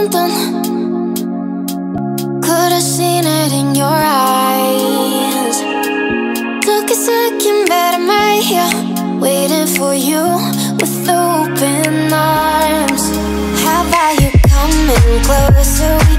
something. Could have seen it in your eyes. Took a second, but I'm right here Waiting for you with open arms. How about you coming closer?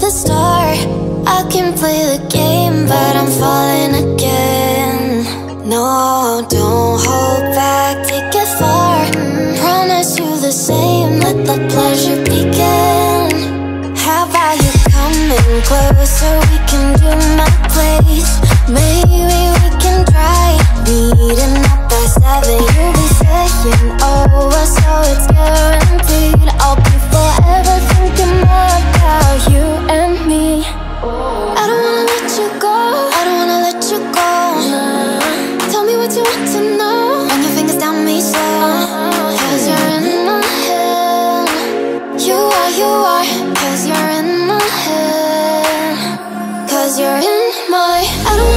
the star I can play the game but I'm falling again. No, don't hold back, take it far. Promise you the same, let the pleasure begin. How about you coming closer, we can do my place. Maybe we can try. Cause you're in my I don't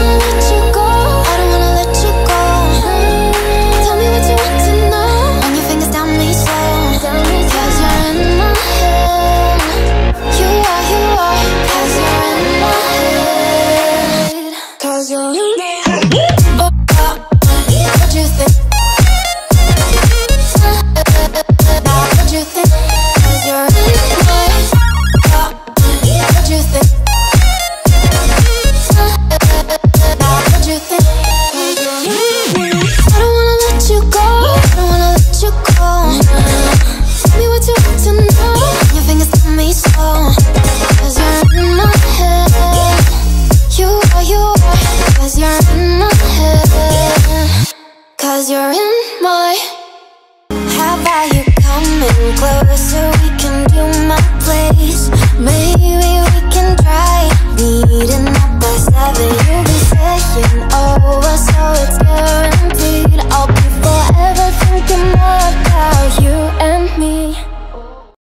Meeting up by seven.